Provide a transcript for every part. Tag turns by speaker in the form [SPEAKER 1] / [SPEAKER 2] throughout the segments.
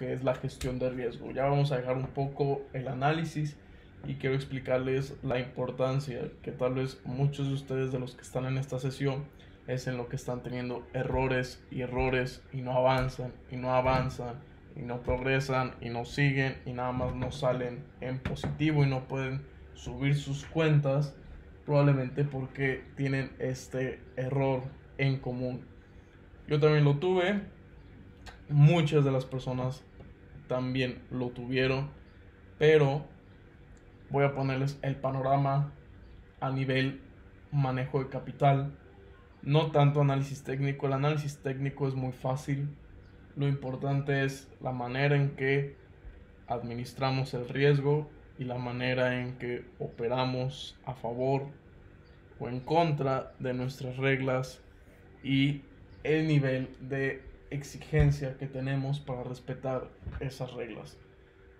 [SPEAKER 1] que es la gestión de riesgo. Ya vamos a dejar un poco el análisis y quiero explicarles la importancia que tal vez muchos de ustedes de los que están en esta sesión es en lo que están teniendo errores y errores y no avanzan y no avanzan y no progresan y no siguen y nada más no salen en positivo y no pueden subir sus cuentas probablemente porque tienen este error en común. Yo también lo tuve, muchas de las personas también lo tuvieron, pero voy a ponerles el panorama a nivel manejo de capital, no tanto análisis técnico, el análisis técnico es muy fácil, lo importante es la manera en que administramos el riesgo y la manera en que operamos a favor o en contra de nuestras reglas y el nivel de exigencia que tenemos para respetar esas reglas.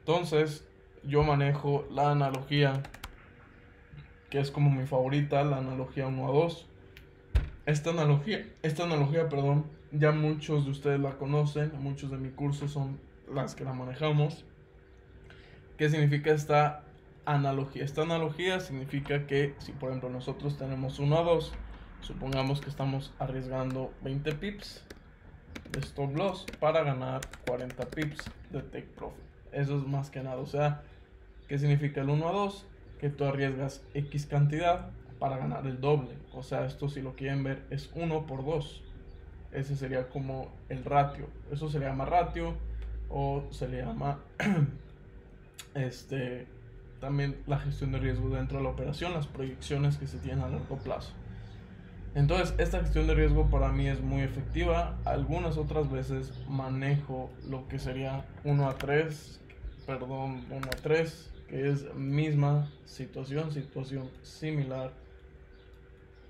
[SPEAKER 1] Entonces, yo manejo la analogía que es como mi favorita, la analogía 1 a 2. Esta analogía, esta analogía, perdón, ya muchos de ustedes la conocen, muchos de mi curso son las que la manejamos. ¿Qué significa esta analogía? Esta analogía significa que si por ejemplo nosotros tenemos 1 a 2, supongamos que estamos arriesgando 20 pips de stop loss para ganar 40 pips de take profit. Eso es más que nada, o sea, ¿qué significa el 1 a 2? Que tú arriesgas X cantidad para ganar el doble. O sea, esto si lo quieren ver es 1 por 2. Ese sería como el ratio. Eso se le llama ratio o se le llama este también la gestión de riesgo dentro de la operación, las proyecciones que se tienen a largo plazo. Entonces, esta gestión de riesgo para mí es muy efectiva. Algunas otras veces manejo lo que sería 1 a 3, perdón, 1 a 3, que es misma situación, situación similar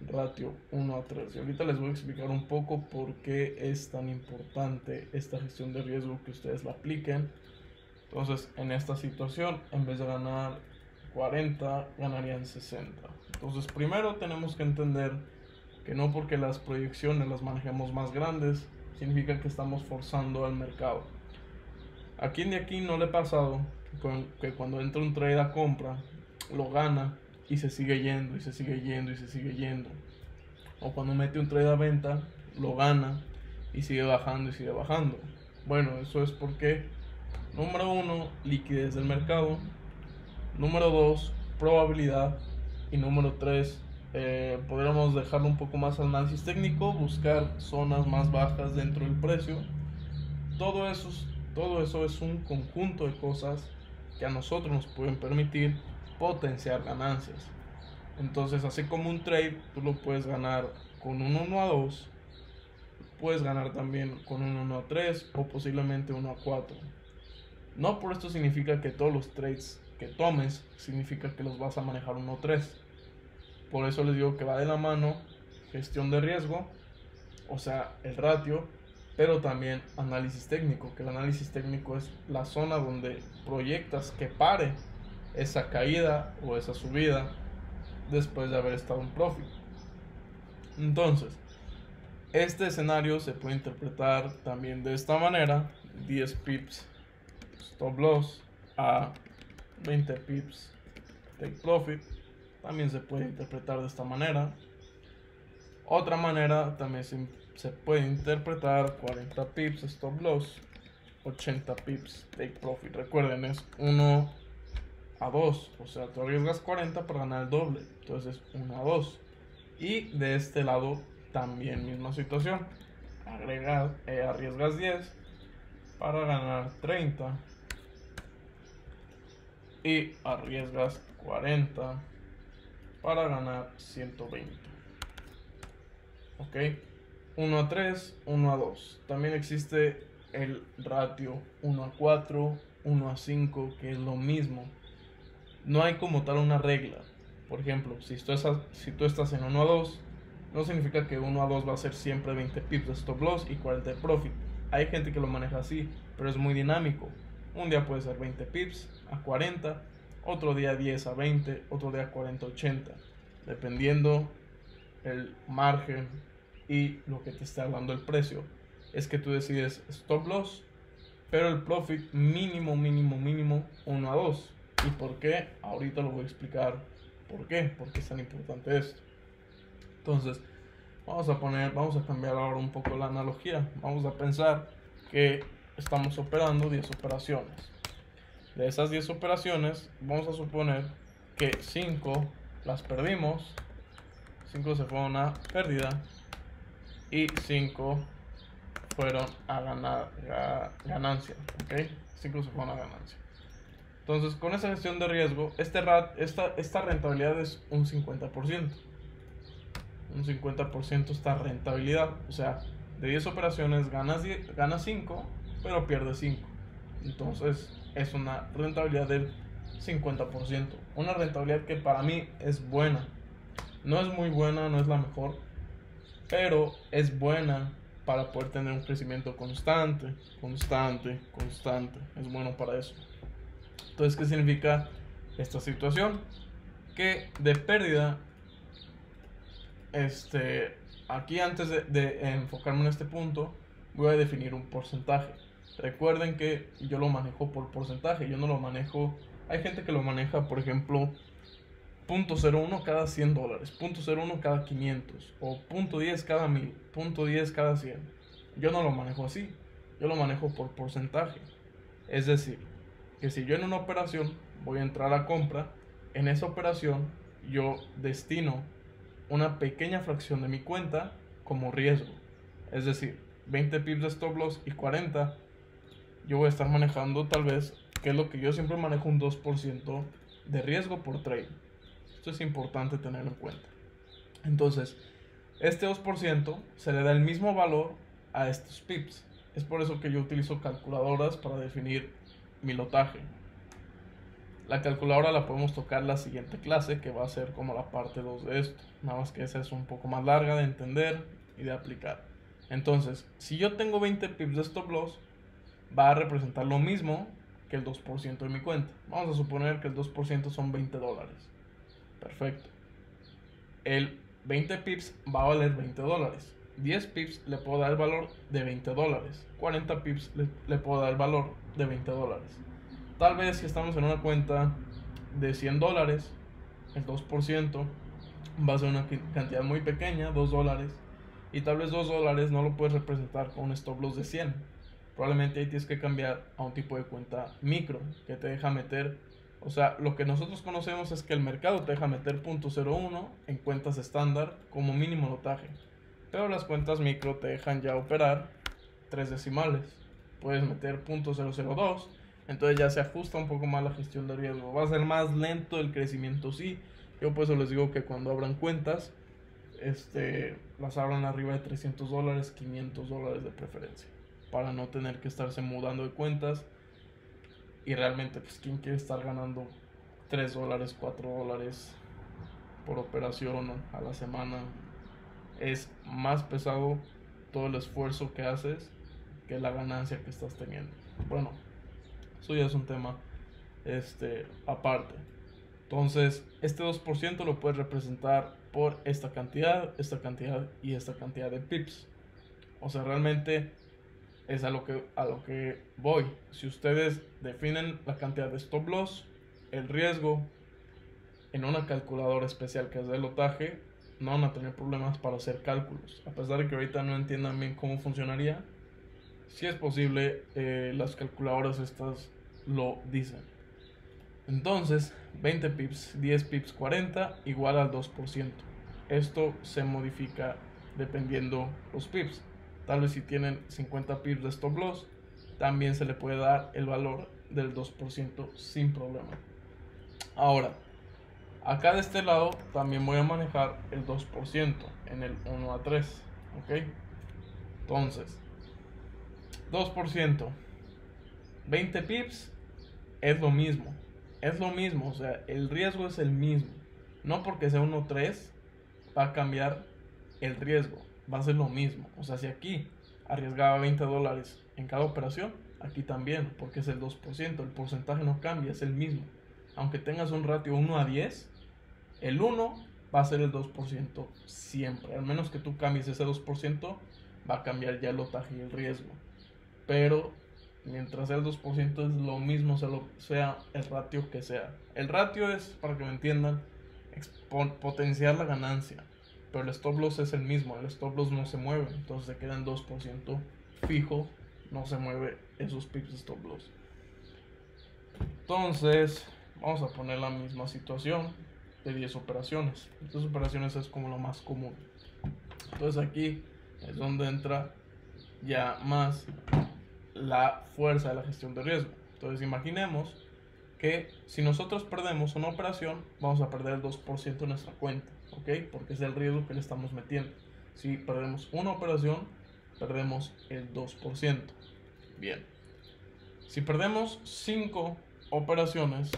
[SPEAKER 1] ratio 1 a 3. Y ahorita les voy a explicar un poco por qué es tan importante esta gestión de riesgo que ustedes la apliquen. Entonces, en esta situación, en vez de ganar 40, ganarían 60. Entonces, primero tenemos que entender que no porque las proyecciones las manejemos más grandes, significa que estamos forzando al mercado. A quien de aquí no le ha pasado que cuando entra un trade a compra, lo gana y se sigue yendo y se sigue yendo y se sigue yendo. O cuando mete un trade a venta, lo gana y sigue bajando y sigue bajando. Bueno, eso es porque, número uno, liquidez del mercado. Número dos, probabilidad. Y número tres, eh, podríamos dejarlo un poco más al análisis técnico, buscar zonas más bajas dentro del precio. Todo eso, todo eso es un conjunto de cosas que a nosotros nos pueden permitir potenciar ganancias. Entonces, así como un trade, tú lo puedes ganar con un 1 a 2, puedes ganar también con un 1 a 3 o posiblemente 1 a 4. No por esto significa que todos los trades que tomes significa que los vas a manejar 1 a 3. Por eso les digo que va de la mano gestión de riesgo, o sea, el ratio, pero también análisis técnico, que el análisis técnico es la zona donde proyectas que pare esa caída o esa subida después de haber estado en profit. Entonces, este escenario se puede interpretar también de esta manera, 10 pips stop loss a 20 pips take profit, también se puede interpretar de esta manera. Otra manera también se, se puede interpretar 40 pips stop loss, 80 pips take profit. Recuerden, es 1 a 2. O sea, tú arriesgas 40 para ganar el doble. Entonces 1 a 2. Y de este lado también misma situación. Agregas, eh, arriesgas 10 para ganar 30. Y arriesgas 40 para ganar 120. Ok. 1 a 3, 1 a 2. También existe el ratio 1 a 4, 1 a 5, que es lo mismo no hay como tal una regla. Por ejemplo, si tú, estás, si tú en 1 a 2, no significa que 1 a 2 va a ser siempre 20 pips de stop loss y 40 de profit. Hay gente que lo maneja así, pero es muy dinámico. Un día puede ser 20 pips a 40, otro día 10 a 20, otro día 40 a 80, dependiendo el margen y lo que te está dando el precio. Es que tú decides stop loss pero el profit mínimo, mínimo, mínimo 1 a 2. ¿Y por qué? Ahorita lo voy a explicar por qué, por qué es tan importante esto. Entonces, vamos a poner, vamos a cambiar ahora un poco la analogía. Vamos a pensar que estamos operando 10 operaciones. De esas 10 operaciones, vamos a suponer que 5 las perdimos, 5 se fueron a pérdida y 5 fueron a ganar, ganancia. ¿ok? 5 se fueron a ganancia. Entonces, con esa gestión de riesgo, este rat, esta, esta rentabilidad es un 50%. Un 50% esta rentabilidad. O sea, de 10 operaciones ganas, ganas 5, pero pierdes 5. Entonces, es una rentabilidad del 50%. Una rentabilidad que para mí es buena. No es muy buena, no es la mejor, pero es buena para poder tener un crecimiento constante, constante, constante. Es bueno para eso. Entonces, ¿qué significa esta situación? Que de pérdida, este, aquí antes de, de enfocarme en este punto, voy a definir un porcentaje. Recuerden que yo lo manejo por porcentaje, yo no lo manejo. Hay gente que lo maneja, por ejemplo, .01 cada 100 dólares, .01 cada 500 o .10 cada 1000, .10 cada 100. Yo no lo manejo así, yo lo manejo por porcentaje. Es decir, que si yo en una operación voy a entrar a compra, en esa operación yo destino una pequeña fracción de mi cuenta como riesgo. Es decir, 20 pips de stop loss y 40 yo voy a estar manejando tal vez, que es lo que yo siempre manejo, un 2% de riesgo por trade. Esto es importante tener en cuenta. Entonces, este 2% se le da el mismo valor a estos pips. Es por eso que yo utilizo calculadoras para definir mi lotaje. La calculadora la podemos tocar la siguiente clase, que va a ser como la parte 2 de esto. Nada más que esa es un poco más larga de entender y de aplicar. Entonces, si yo tengo 20 pips de stop loss, va a representar lo mismo que el 2% de mi cuenta. Vamos a suponer que el 2% son 20 dólares. Perfecto. El 20 pips va a valer 20 dólares. 10 pips le puedo dar el valor de 20 dólares. 40 pips le, puedo dar el valor de 20 dólares. Tal vez si estamos en una cuenta de 100 dólares, el 2% va a ser una cantidad muy pequeña, 2 dólares. Y tal vez 2 dólares no lo puedes representar con un stop loss de 100 probablemente ahí tienes que cambiar a un tipo de cuenta micro que te deja meter, o sea, lo que nosotros conocemos es que el mercado te deja meter .01 en cuentas estándar como mínimo notaje, pero las cuentas micro te dejan ya operar tres decimales, puedes meter .002, entonces ya se ajusta un poco más la gestión de riesgo, va a ser más lento el crecimiento, sí, yo por eso les digo que cuando abran cuentas, este, las abran arriba de 300 dólares, 500 dólares de preferencia para no tener que estarse mudando de cuentas. Y realmente, pues, ¿quién quiere estar ganando 3 dólares, 4 dólares por operación a la semana? Es más pesado todo el esfuerzo que haces que la ganancia que estás teniendo. Bueno, eso ya es un tema este, aparte. Entonces, este 2% lo puedes representar por esta cantidad, esta cantidad y esta cantidad de pips. O sea, realmente es a lo que, a lo que voy. Si ustedes definen la cantidad de stop loss, el riesgo en una calculadora especial que es de lotaje, no van a tener problemas para hacer cálculos. A pesar de que ahorita no entiendan bien cómo funcionaría, si es posible, eh, las calculadoras estas lo dicen. Entonces, 20 pips, 10 pips, 40 igual al 2%. Esto se modifica dependiendo los pips. Tal vez si tienen 50 pips de stop loss, también se le puede dar el valor del 2% sin problema. Ahora, acá de este lado también voy a manejar el 2% en el 1 a 3. ¿Ok? Entonces, 2%, 20 pips es lo mismo. Es lo mismo, o sea, el riesgo es el mismo. No porque sea 1 3 va a cambiar el riesgo va a ser lo mismo. O sea, si aquí arriesgaba 20 dólares en cada operación, aquí también, porque es el 2%, el porcentaje no cambia, es el mismo. Aunque tengas un ratio 1 a 10, el 1 va a ser el 2% siempre. Al menos que tú cambies ese 2%, va a cambiar ya el lotaje y el riesgo. Pero Mientras sea el 2% es lo mismo, sea el ratio que sea. El ratio es, para que me entiendan, potenciar la ganancia. Pero el stop loss es el mismo, el stop loss no se mueve, entonces se queda en 2% fijo, no se mueve esos pips stop loss. Entonces, vamos a poner la misma situación de 10 operaciones. Estas operaciones es como lo más común. Entonces aquí es donde entra ya más la fuerza de la gestión de riesgo. Entonces imaginemos que si nosotros perdemos una operación, vamos a perder el 2% de nuestra cuenta, ¿ok? Porque es el riesgo que le estamos metiendo. Si perdemos una operación, perdemos el 2%. Bien. Si perdemos 5 operaciones,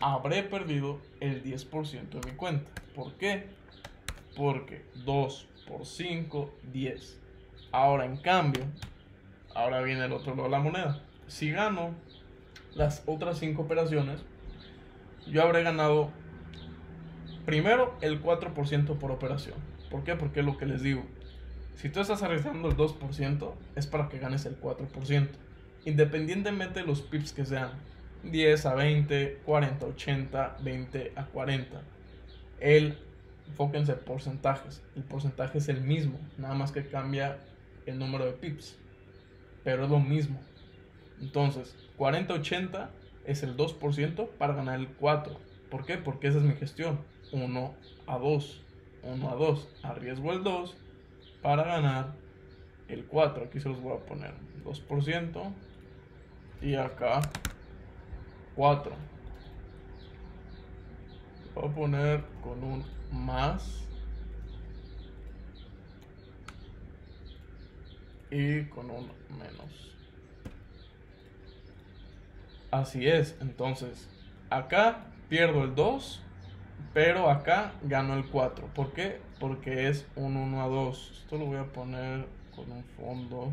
[SPEAKER 1] habré perdido el 10% de mi cuenta. ¿Por qué? Porque 2 por 5, 10. Ahora, en cambio, ahora viene el otro lado de la moneda. Si gano las otras 5 operaciones, yo habré ganado primero el 4% por operación. ¿Por qué? Porque es lo que les digo. Si tú estás arriesgando el 2%, es para que ganes el 4%. Independientemente de los pips que sean. 10 a 20, 40 a 80, 20 a 40. El, enfóquense en porcentajes. El porcentaje es el mismo, nada más que cambia el número de pips. Pero es lo mismo. Entonces, 40-80 es el 2% para ganar el 4. ¿Por qué? Porque esa es mi gestión. 1 a 2. 1 a 2. Arriesgo el 2 para ganar el 4. Aquí se los voy a poner 2%. Y acá 4. Voy a poner con un más. Y con un menos. Así es, entonces acá pierdo el 2, pero acá gano el 4. ¿Por qué? Porque es un 1 a 2. Esto lo voy a poner con un fondo.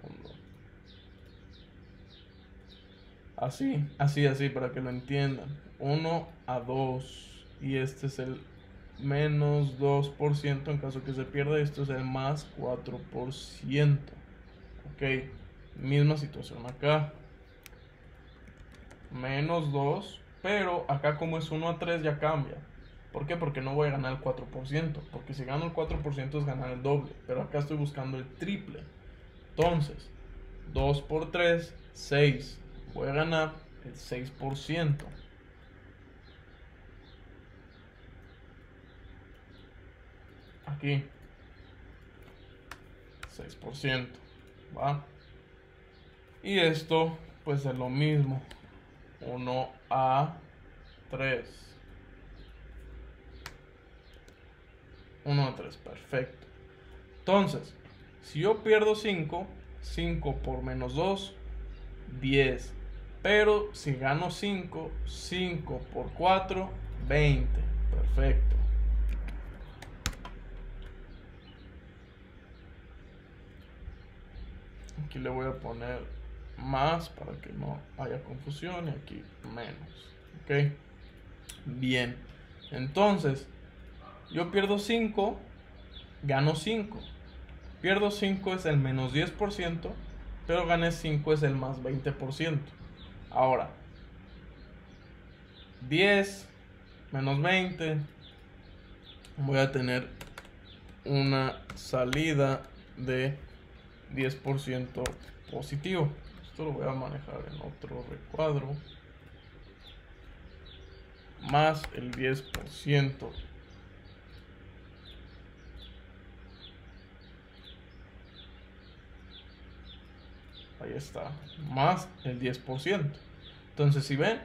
[SPEAKER 1] Fondo. Así, así, así, para que lo entiendan. 1 a 2. Y este es el menos 2% en caso que se pierda. Esto es el más 4%. Ok, misma situación acá. Menos 2, pero acá como es 1 a 3 ya cambia. ¿Por qué? Porque no voy a ganar el 4%. Porque si gano el 4% es ganar el doble. Pero acá estoy buscando el triple. Entonces, 2 por 3, 6. Voy a ganar el 6%. Aquí 6%, ¿va? Y esto pues es lo mismo, 1 a 3. 1 a 3, perfecto. Entonces, si yo pierdo 5, 5 por menos 2, 10. Pero si gano 5, 5 por 4, 20. Perfecto. Aquí le voy a poner más para que no haya confusión y aquí menos. ¿Ok? Bien. Entonces, yo pierdo 5, gano 5. Pierdo 5 es el menos 10%, pero gané 5 es el más 20%. Ahora, 10 menos 20, voy a tener una salida de 10% positivo. Esto lo voy a manejar en otro recuadro. Más el 10%. Ahí está. Más el 10%. Entonces, si ven,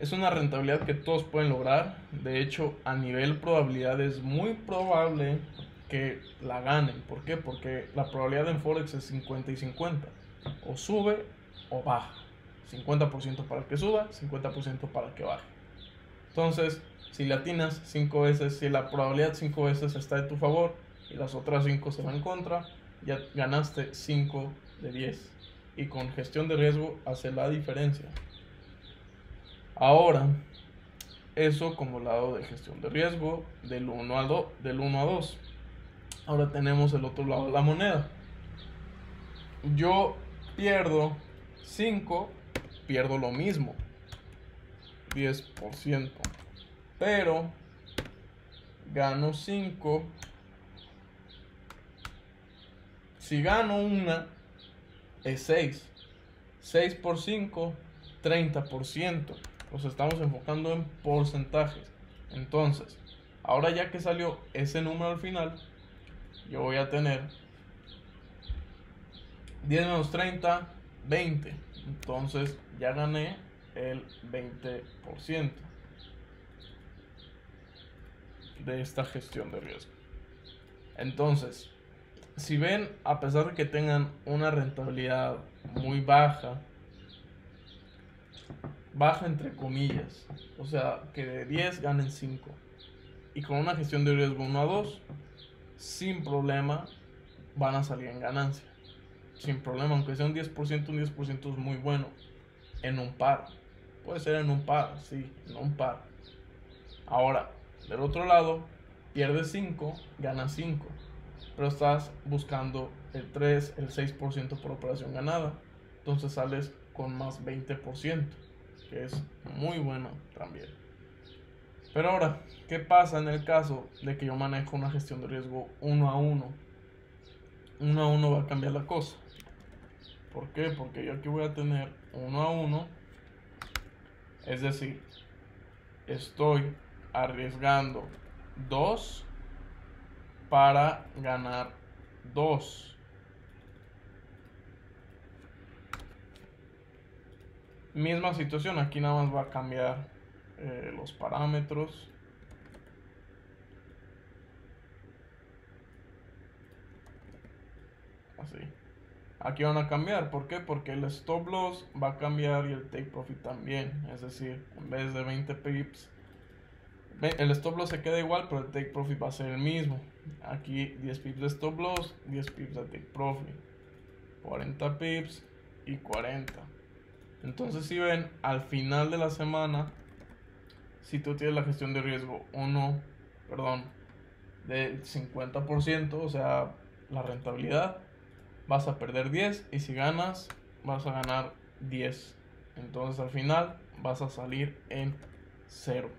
[SPEAKER 1] es una rentabilidad que todos pueden lograr. De hecho, a nivel probabilidad es muy probable que la ganen. ¿Por qué? Porque la probabilidad en Forex es 50 y 50. O sube o baja. 50% para que suba, 50% para que baje. Entonces, si latinas 5 veces, si la probabilidad 5 veces está de tu favor y las otras 5 se van en contra, ya ganaste 5 de 10. Y con gestión de riesgo hace la diferencia. Ahora, eso como lado de gestión de riesgo del 1 a, del 1 a 2. Ahora tenemos el otro lado de la moneda. Yo pierdo 5, pierdo lo mismo. 10%. Pero gano 5. Si gano una, es 6. 6 por 5, 30%. Nos estamos enfocando en porcentajes. Entonces, ahora ya que salió ese número al final, yo voy a tener 10 menos 30, 20. Entonces ya gané el 20% de esta gestión de riesgo. Entonces, si ven, a pesar de que tengan una rentabilidad muy baja, baja entre comillas, o sea, que de 10 ganen 5, y con una gestión de riesgo 1 a 2, sin problema van a salir en ganancia. Sin problema, aunque sea un 10%, un 10% es muy bueno en un par. Puede ser en un par, sí, en un par. Ahora, del otro lado, pierdes 5, ganas 5. Pero estás buscando el 3, el 6% por operación ganada. Entonces sales con más 20%, que es muy bueno también. Pero ahora, ¿qué pasa en el caso de que yo manejo una gestión de riesgo 1 a 1? 1 a 1 va a cambiar la cosa. ¿Por qué? Porque yo aquí voy a tener 1 a 1. Es decir, estoy arriesgando 2 para ganar 2. Misma situación, aquí nada más va a cambiar eh, los parámetros. Así. Aquí van a cambiar, ¿por qué? Porque el stop loss va a cambiar y el take profit también. Es decir, en vez de 20 pips, el stop loss se queda igual, pero el take profit va a ser el mismo. Aquí 10 pips de stop loss, 10 pips de take profit. 40 pips y 40. Entonces si ven, al final de la semana, si tú tienes la gestión de riesgo 1, perdón, del 50%, o sea, la rentabilidad, vas a perder 10 y si ganas, vas a ganar 10. Entonces al final vas a salir en 0.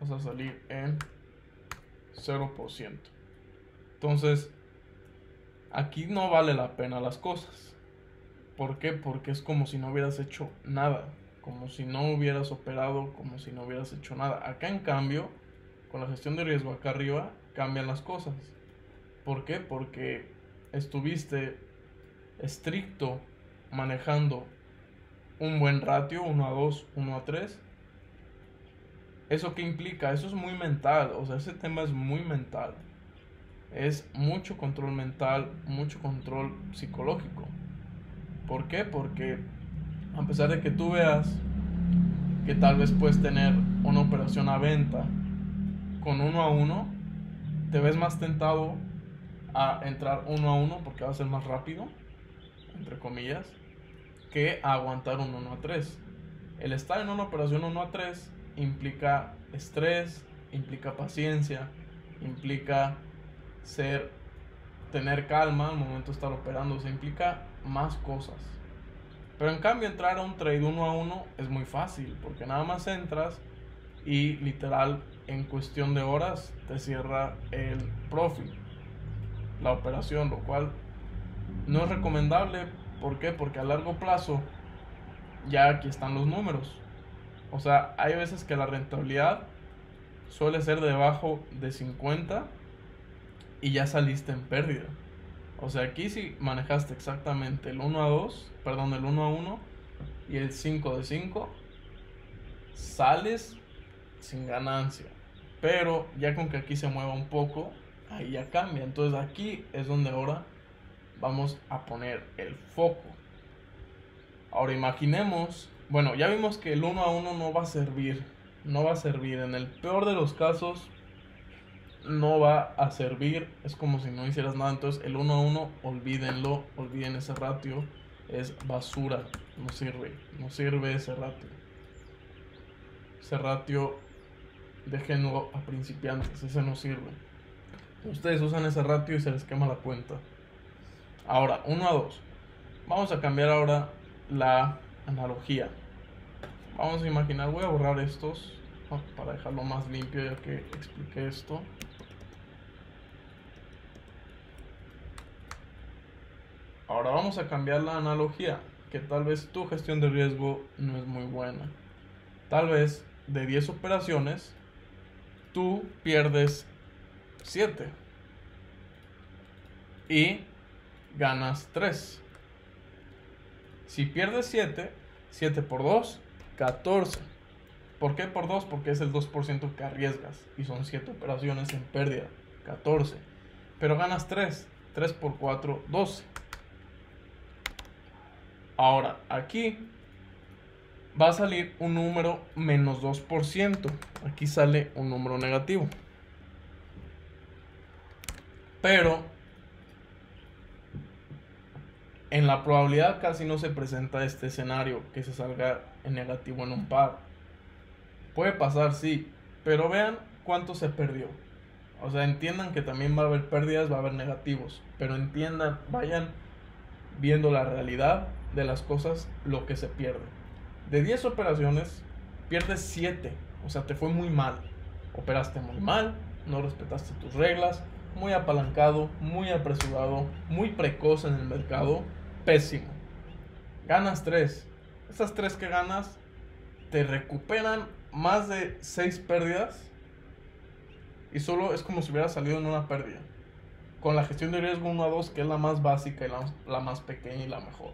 [SPEAKER 1] Vas a salir en 0%. Entonces, aquí no vale la pena las cosas. ¿Por qué? Porque es como si no hubieras hecho nada. Como si no hubieras operado, como si no hubieras hecho nada. Acá en cambio, con la gestión de riesgo acá arriba, cambian las cosas. ¿Por qué? Porque estuviste estricto manejando un buen ratio, 1 a 2, 1 a 3. ¿Eso qué implica? Eso es muy mental, o sea, ese tema es muy mental. Es mucho control mental, mucho control psicológico. ¿Por qué? Porque a pesar de que tú veas que tal vez puedes tener una operación a venta con uno a uno, te ves más tentado a entrar uno a uno porque va a ser más rápido, entre comillas, que a aguantar un 1 a 3. El estar en una operación 1 a 3 implica estrés, implica paciencia, implica ser, tener calma al momento de estar operando, se implica más cosas. Pero en cambio entrar a un trade 1 a 1 es muy fácil porque nada más entras y literal en cuestión de horas te cierra el profit la operación, lo cual no es recomendable. ¿Por qué? Porque a largo plazo ya aquí están los números. O sea, hay veces que la rentabilidad suele ser debajo de 50 y ya saliste en pérdida. O sea, aquí si manejaste exactamente el 1 a 2, perdón, el 1 a 1 y el 5 de 5, sales sin ganancia. Pero ya con que aquí se mueva un poco, ahí ya cambia. Entonces aquí es donde ahora vamos a poner el foco. Ahora imaginemos, bueno, ya vimos que el uno a uno no va a servir, no va a servir. En el peor de los casos, no va a servir. Es como si no hicieras nada. Entonces el uno a uno, olvídenlo, olviden ese ratio. Es basura, no sirve, no sirve ese ratio. ese ratio déjenlo a principiantes, ese no sirve. Ustedes usan ese ratio y se les quema la cuenta. Ahora, 1 a 2. Vamos a cambiar ahora la analogía. Vamos a imaginar, voy a borrar estos para dejarlo más limpio ya que expliqué esto. Ahora vamos a cambiar la analogía, que tal vez tu gestión de riesgo no es muy buena. Tal vez de 10 operaciones, tú pierdes 7 y ganas 3. Si pierdes 7, 7 por 2, 14. ¿Por qué por 2? Porque es el 2% que arriesgas y son 7 operaciones en pérdida, 14. Pero ganas 3, 3 por 4, 12. Ahora, aquí va a salir un número menos 2%. Aquí sale un número negativo. Pero en la probabilidad casi no se presenta este escenario que se salga en negativo en un par. Puede pasar, sí, pero vean cuánto se perdió. O sea, entiendan que también va a haber pérdidas, va a haber negativos, pero entiendan, vayan viendo la realidad de las cosas lo que se pierde. De 10 operaciones, pierdes 7. O sea, te fue muy mal. Operaste muy mal, no respetaste tus reglas, muy apalancado, muy apresurado, muy precoz en el mercado, pésimo. Ganas 3. Esas 3 que ganas te recuperan más de 6 pérdidas y solo es como si hubiera salido en una pérdida. Con la gestión de riesgo 1 a 2, que es la más básica y la, la más pequeña y la mejor.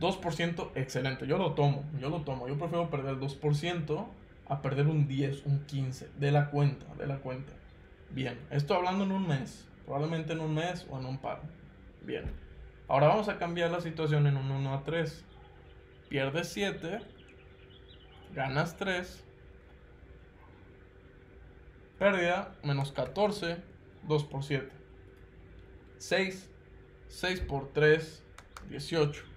[SPEAKER 1] 2%, excelente. Yo lo tomo, yo lo tomo. Yo prefiero perder 2% a perder un 10, un 15 de la cuenta, de la cuenta. Bien, esto hablando en un mes, probablemente en un mes o en un par. Bien. Ahora vamos a cambiar la situación en un 1 a 3. Pierdes 7, ganas 3. Pérdida menos 14, 2 por 7. 6, 6 por 3, 18.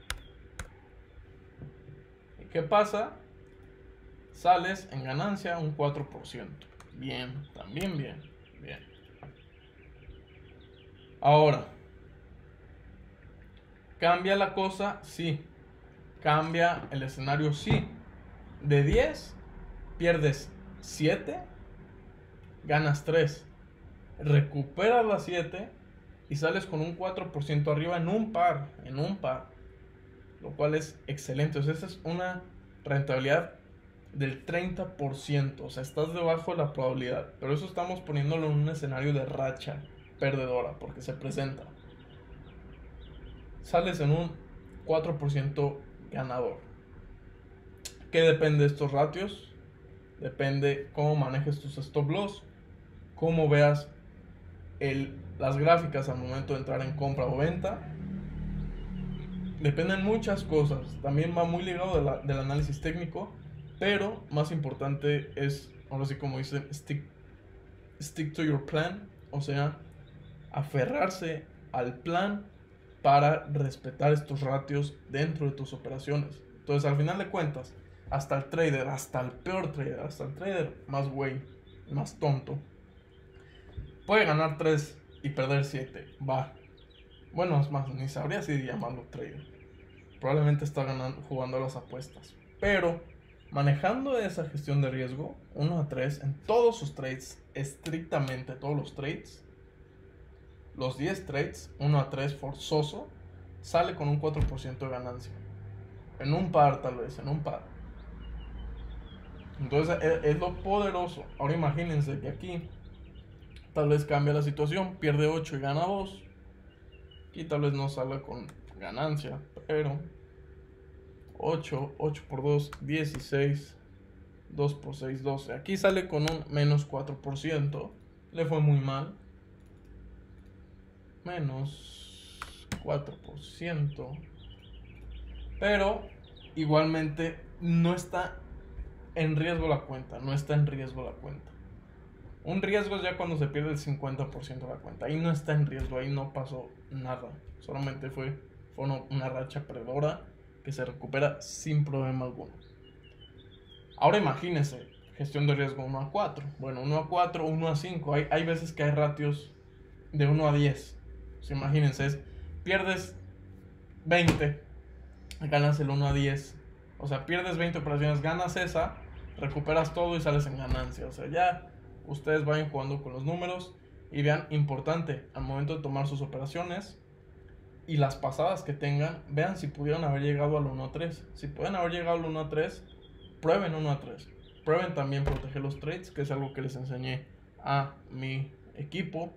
[SPEAKER 1] ¿Qué pasa? Sales en ganancia un 4%. Bien, también bien, bien. Ahora, ¿cambia la cosa? Sí. ¿Cambia el escenario? Sí. De 10, pierdes 7, ganas 3. Recuperas las 7 y sales con un 4% arriba en un par, en un par lo cual es excelente. O sea, esa es una rentabilidad del 30%, o sea, estás debajo de la probabilidad, pero eso estamos poniéndolo en un escenario de racha perdedora, porque se presenta. Sales en un 4% ganador. ¿Qué depende de estos ratios? Depende cómo manejes tus stop loss, cómo veas el, las gráficas al momento de entrar en compra o venta dependen muchas cosas. También va muy ligado del análisis técnico, pero más importante es, ahora sí como dicen, stick, stick to your plan, o sea, aferrarse al plan para respetar estos ratios dentro de tus operaciones. Entonces, al final de cuentas, hasta el trader, hasta el peor trader, hasta el trader más güey, más tonto, puede ganar 3 y perder 7. Va. Bueno, es más, ni sabría si llamarlo trader probablemente está ganando, jugando a las apuestas. Pero manejando esa gestión de riesgo, 1 a 3, en todos sus trades, estrictamente todos los trades, los 10 trades, 1 a 3 forzoso, sale con un 4% de ganancia. En un par tal vez, en un par. Entonces es, es, lo poderoso. Ahora imagínense que aquí tal vez cambia la situación, pierde 8 y gana 2. Y tal vez no salga con ganancia, pero 8, 8 por 2, 16, 2 por 6, 12. Aquí sale con un menos 4%, le fue muy mal. Menos 4%. Pero igualmente no está en riesgo la cuenta, no está en riesgo la cuenta. Un riesgo es ya cuando se pierde el 50% de la cuenta. Ahí no está en riesgo, ahí no pasó nada. Solamente fue fue una racha perdedora que se recupera sin problema alguno. Ahora imagínense, gestión de riesgo 1 a 4. Bueno, 1 a 4, 1 a 5. Hay, hay veces que hay ratios de 1 a 10. Pues imagínense, es, pierdes 20, ganas el 1 a 10. O sea, pierdes 20 operaciones, ganas esa, recuperas todo y sales en ganancia. O sea, ya ustedes vayan jugando con los números y vean, importante, al momento de tomar sus operaciones y las pasadas que tengan, vean si pudieron haber llegado al 1 a 3. Si pueden haber llegado al 1 a 3, prueben 1 a 3. Prueben también proteger los trades, que es algo que les enseñé a mi equipo.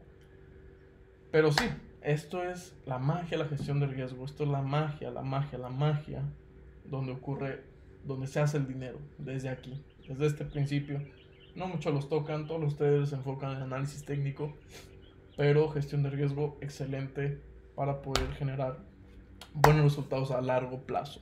[SPEAKER 1] Pero sí, esto es la magia, la gestión de riesgo. Esto es la magia, la magia, la magia, donde ocurre, donde se hace el dinero, desde aquí, desde este principio. No muchos los tocan, todos ustedes se enfocan en análisis técnico, pero gestión de riesgo excelente para poder generar buenos resultados a largo plazo.